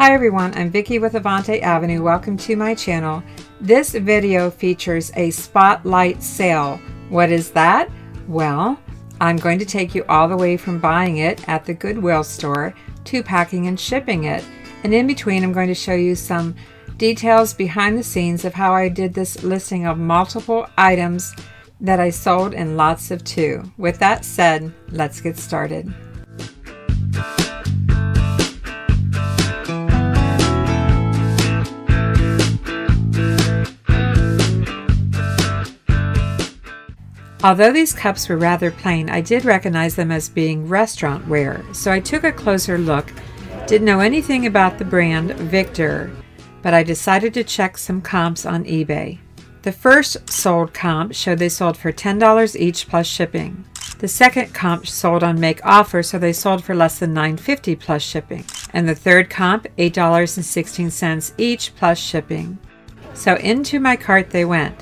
Hi everyone, I'm Vickie with Avante Avenue. Welcome to my channel. This video features a spotlight sale. What is that? Well, I'm going to take you all the way from buying it at the Goodwill store to packing and shipping it. And in between, I'm going to show you some details behind the scenes of how I did this listing of multiple items that I sold in lots of two. With that said, let's get started. Although these cups were rather plain, I did recognize them as being restaurant ware, so I took a closer look. Didn't know anything about the brand Victor, but I decided to check some comps on eBay. The first sold comp showed they sold for $10 each plus shipping. The second comp sold on make offer, so they sold for less than $9.50 plus shipping. And the third comp, $8.16 each plus shipping. So into my cart they went.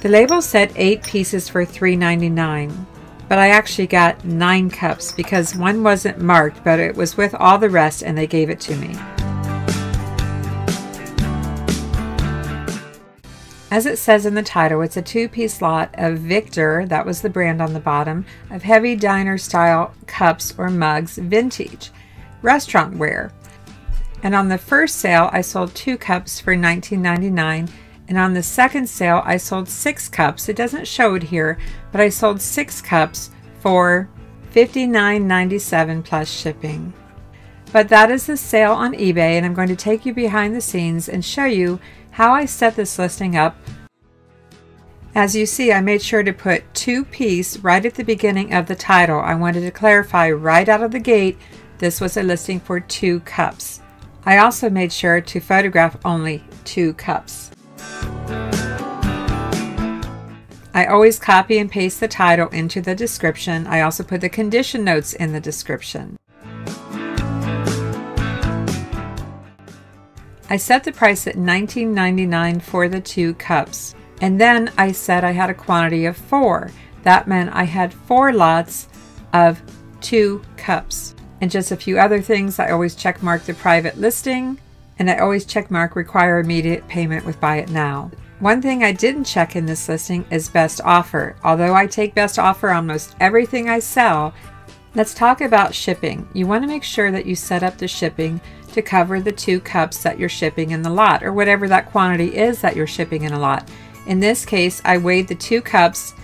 The label said 8 pieces for $3.99, but I actually got 9 cups because one wasn't marked, but it was with all the rest and they gave it to me. As it says in the title, it's a two-piece lot of Victor, that was the brand on the bottom, of heavy diner style cups or mugs, vintage, restaurant ware. And on the first sale, I sold two cups for $19.99 and on the second sale, I sold six cups. It doesn't show it here, but I sold six cups for $59.97 plus shipping. But that is the sale on eBay, and I'm going to take you behind the scenes and show you how I set this listing up. As you see, I made sure to put two piece right at the beginning of the title. I wanted to clarify right out of the gate this was a listing for two cups. I also made sure to photograph only two cups. I always copy and paste the title into the description. I also put the condition notes in the description. I set the price at $19.99 for the two cups. And then I said I had a quantity of four. That meant I had four lots of two cups. And just a few other things, I always check mark the private listing and I always check mark require immediate payment with buy it now. One thing I didn't check in this listing is best offer. Although I take best offer on most everything I sell, let's talk about shipping. You want to make sure that you set up the shipping to cover the two cups that you're shipping in the lot or whatever that quantity is that you're shipping in a lot. In this case, I weighed the two cups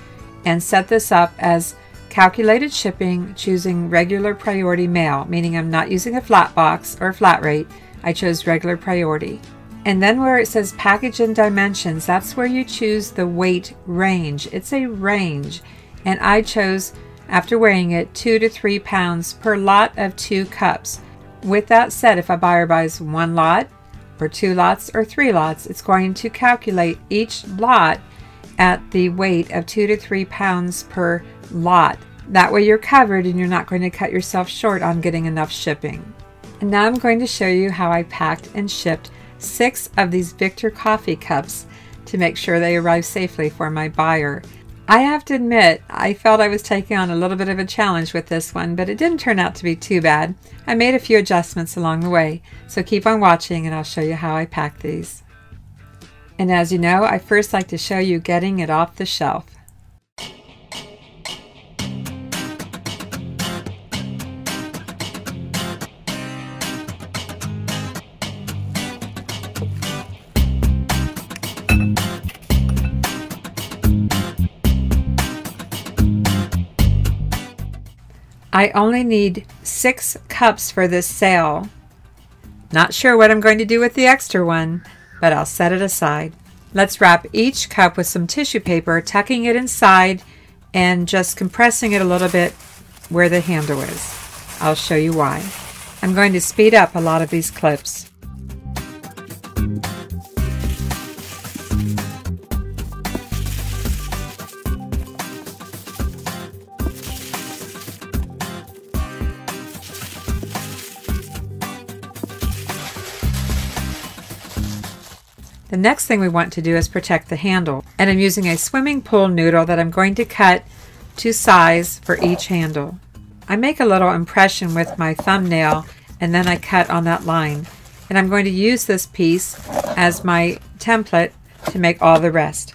and set this up as calculated shipping choosing regular priority mail, meaning I'm not using a flat box or flat rate. I chose regular priority. And then where it says package and dimensions, that's where you choose the weight range. It's a range. And I chose, after weighing it, two to three pounds per lot of two cups. With that said, if a buyer buys one lot, or two lots, or three lots, it's going to calculate each lot at the weight of two to three pounds per lot. That way you're covered and you're not going to cut yourself short on getting enough shipping. And now I'm going to show you how I packed and shipped six of these Victor coffee cups to make sure they arrive safely for my buyer. I have to admit, I felt I was taking on a little bit of a challenge with this one, but it didn't turn out to be too bad. I made a few adjustments along the way, so keep on watching and I'll show you how I pack these. And as you know, I first like to show you getting it off the shelf. I only need six cups for this sale. Not sure what I'm going to do with the extra one, but I'll set it aside. Let's wrap each cup with some tissue paper, tucking it inside and just compressing it a little bit where the handle is. I'll show you why. I'm going to speed up a lot of these clips. The next thing we want to do is protect the handle. And I'm using a swimming pool noodle that I'm going to cut to size for each handle. I make a little impression with my thumbnail and then I cut on that line. And I'm going to use this piece as my template to make all the rest.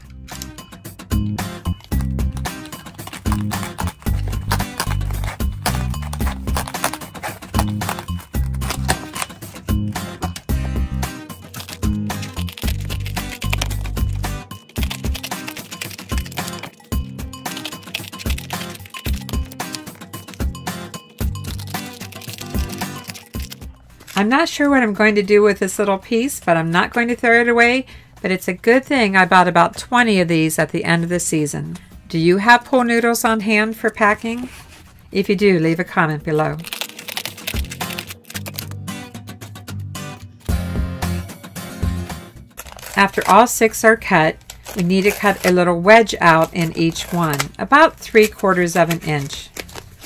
I'm not sure what I'm going to do with this little piece, but I'm not going to throw it away. But it's a good thing I bought about 20 of these at the end of the season. Do you have pool noodles on hand for packing? If you do, leave a comment below. After all six are cut, we need to cut a little wedge out in each one, about three quarters of an inch,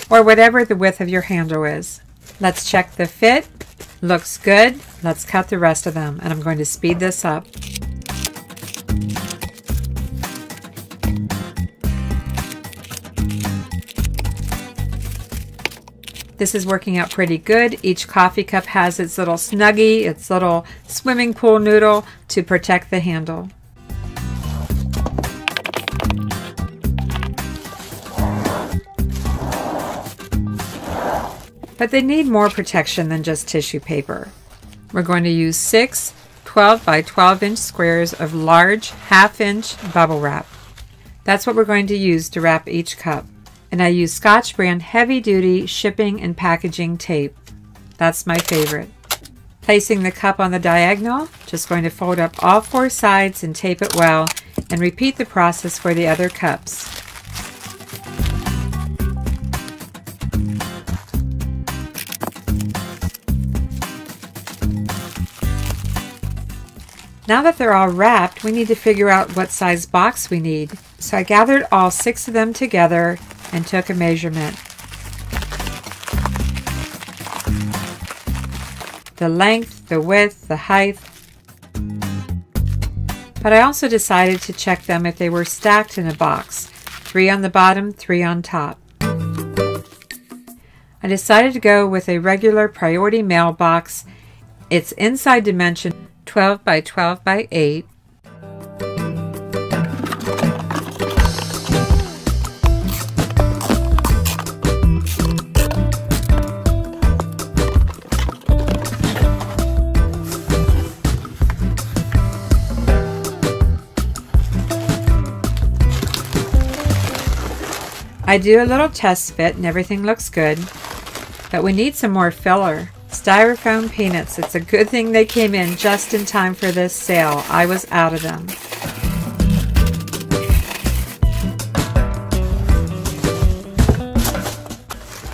or whatever the width of your handle is. Let's check the fit Looks good. Let's cut the rest of them. And I'm going to speed this up. This is working out pretty good. Each coffee cup has its little snuggie, its little swimming pool noodle to protect the handle. But they need more protection than just tissue paper. We're going to use six 12 by 12 inch squares of large half inch bubble wrap. That's what we're going to use to wrap each cup. And I use Scotch brand heavy duty shipping and packaging tape. That's my favorite. Placing the cup on the diagonal, just going to fold up all four sides and tape it well and repeat the process for the other cups. Now that they're all wrapped, we need to figure out what size box we need. So I gathered all six of them together and took a measurement. The length, the width, the height. But I also decided to check them if they were stacked in a box. Three on the bottom, three on top. I decided to go with a regular priority mailbox. Its inside dimension 12 by 12 by 8. I do a little test fit and everything looks good, but we need some more filler. Styrofoam peanuts. It's a good thing they came in just in time for this sale. I was out of them.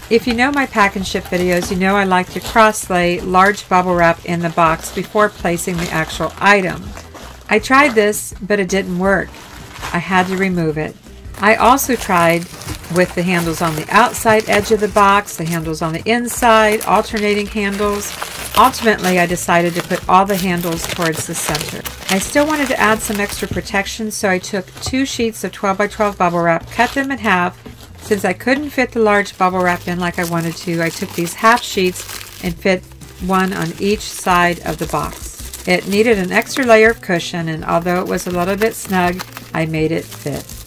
If you know my pack and ship videos, you know I like to cross-lay large bubble wrap in the box before placing the actual item. I tried this, but it didn't work. I had to remove it. I also tried with the handles on the outside edge of the box, the handles on the inside, alternating handles. Ultimately, I decided to put all the handles towards the center. I still wanted to add some extra protection, so I took two sheets of 12 by 12 bubble wrap, cut them in half. Since I couldn't fit the large bubble wrap in like I wanted to, I took these half sheets and fit one on each side of the box. It needed an extra layer of cushion, and although it was a little bit snug, I made it fit.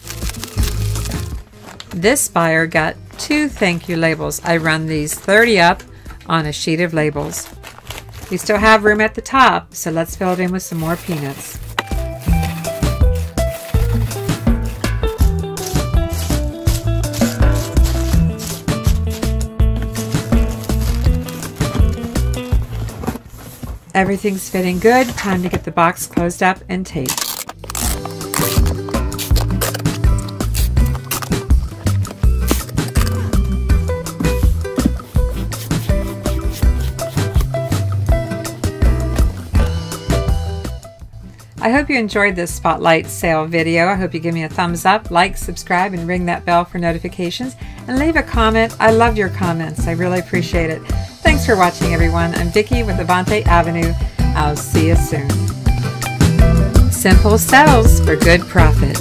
This buyer got two thank you labels. I run these 30 up on a sheet of labels. We still have room at the top, so let's fill it in with some more peanuts. Everything's fitting good. Time to get the box closed up and taped. Hope you enjoyed this spotlight sale video. I hope you give me a thumbs up, like, subscribe, and ring that bell for notifications. And leave a comment. I love your comments. I really appreciate it. Thanks for watching, everyone. I'm Vickie with Avante Avenue. I'll see you soon. Simple sells for good profit.